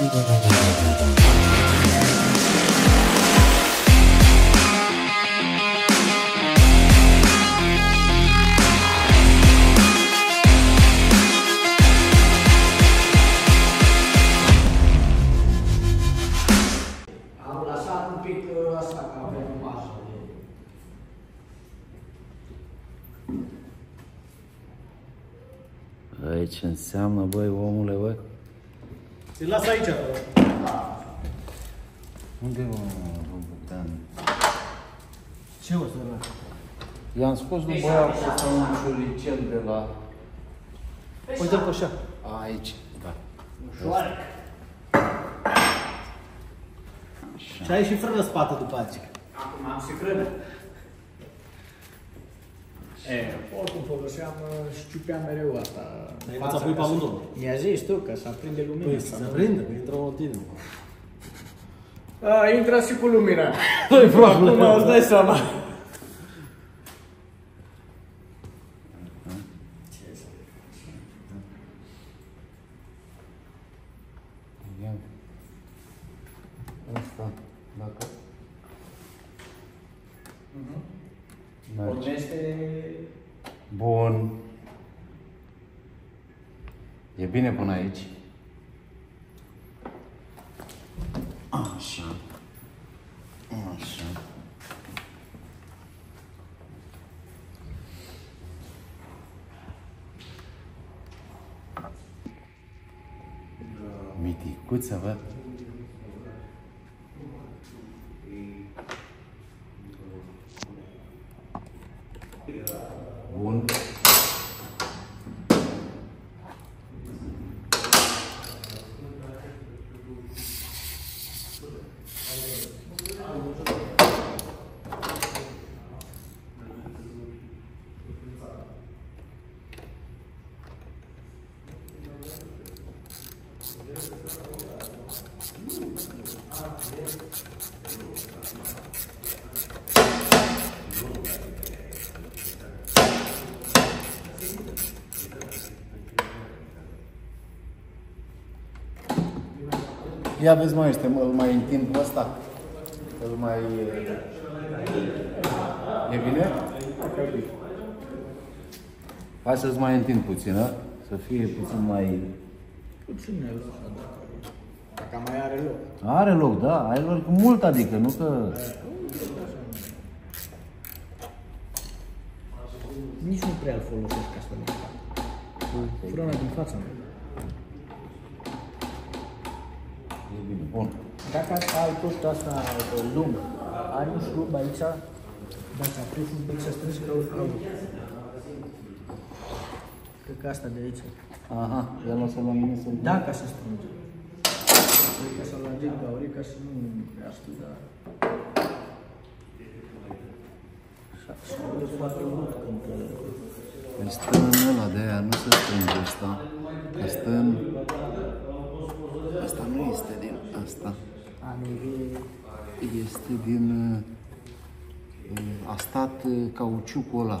Am lăsat un pic uh, asta, că avem o masă. Băi, ce înseamnă, băi, omule, băi? Te las aici. Unde mă, Bogdan? Ce o să fac? I-am spus lui băiatul ăsta un șuricel de la... Uite pe așa. Aici, da. Șoarec. Și ai și frână spată după aceea. Acum am și crână. E, oricum foloseam, uh, șciupeam mereu asta. Ai învățat pui pe amândouă. Mi-a zis tu că să aprinde lumina. Păi, să se prindă, că intră în tine. A, intră și cu lumina. Nu-i problemă. Acum îți dai seama. Ia. Asta, dacă... Merge. Pornește... Bun. E bine până aici. Așa. Așa. Miticuță, văd. Bun. Ia vezi, mai este, îl mai întind pe ăsta. Îl mai... E bine? Hai să-ți mai întind puțin, a? Să fie puțin mai... Puțin așa, dacă, dacă mai are loc. Are loc, da, are loc mult, adică, nu că... Nici nu prea îl folosesc asta din față. Frâna din fața mea. E bine, bun. Dacă ai tot asta uh, lung, ai un șurub aici, dacă apeși un pic să strângi că urcă. Cred că asta de aici. Aha, ia lasă la mine să... Dacă se strânge. Cred că să lungim gaurica și nu crească, dar... Și e foarte mult când... uh, Păi stă în ăla de aia, nu se strânge asta. Că stă în... Asta nu este din asta. A, nu e... Este din... uh, A stat uh, cauciucul ăla.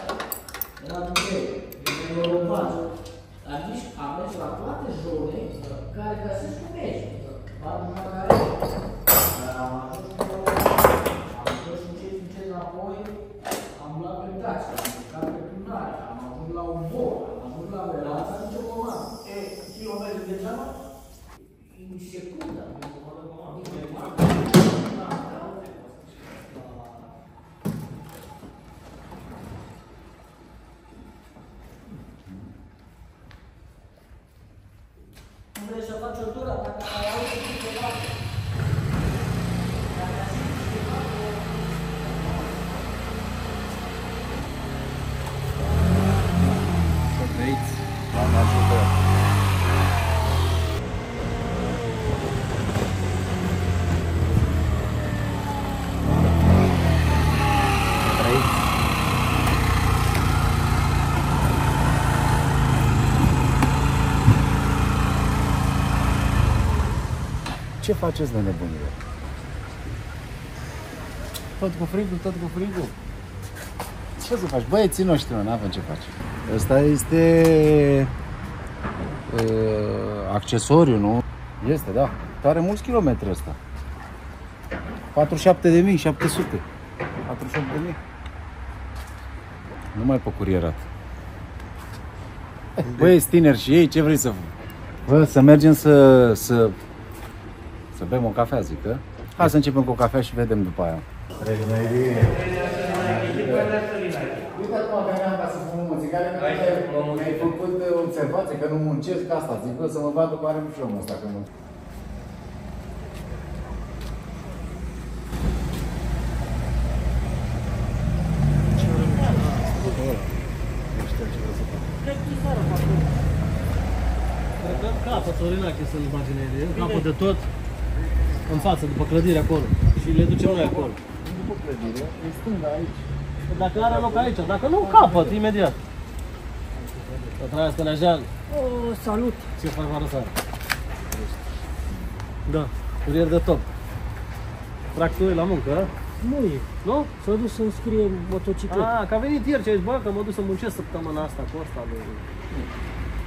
treaba. Adici aveți la toate zone care găsesc umezi. Barba care am ajuns cu am întors încet, încet înapoi, am luat pe taxi, am plecat pe tunare, am ajuns la un bor, am ajuns la Velața, nici o comandă. E, kilometri de geama? În secundă. Vrei să faci o tură dacă ai auzit ceva? Să trăiți. Doamne ajută. Ce faceți, de nebunile? Tot cu frigul, tot cu frigul. Ce să faci? Băieții noștri, nu avem ce face. Ăsta este uh, accesoriu, nu? Este, da. Are mulți kilometri ăsta. 47.700. 48.000. Nu mai pe curierat. Băieți tineri și ei, ce vrei să Bă, să mergem să, să, să bem o cafea, zic, că? Hai să începem cu o cafea și vedem după aia. Uite acum veneam ca să fumăm o țigară, că mi-ai făcut observație că nu muncesc asta, zic că să mă vadă cu are și omul ăsta că muncesc. Cred că capă Sorinache să-l bage în ele. El capă de tot în față, după clădire acolo. Și le ducem noi acolo. După clădire, în stânga aici. Dacă are loc aici, dacă nu, capăt imediat. Să trăiască Neajan. Oh, salut! Ce faci vară seara? Da, curier de top. Tractul la muncă, a? Nu e. nu? S-a dus să înscrie motocicletă. Ah, că a venit ieri și a zis, bă, că mă duc să muncesc săptămâna asta cu ăsta. Lui...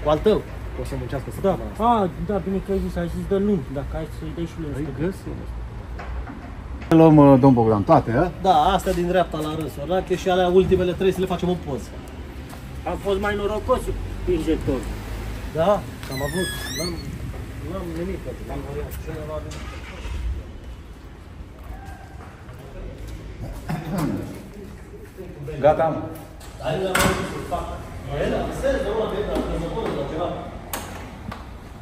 Cu al tău. O să muncească Da. săptămâna asta. A, da, bine că ai zis, ai zis de luni, dacă ai să-i dai și luni. Îi găsi. Luăm, uh, domn Bogdan, toate, a? Da, astea din dreapta la râs, Sorinache și alea ultimele trei să le facem în poză. Am fost mai norocos injector. Da, am avut. N-am, n-am nimic. Am cineva de... Gata, mă. Hai la mă să fac. El, sens, nu mă vede, dacă mă pun la ceva.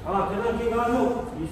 A, credeam că e la loc, e